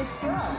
It's good.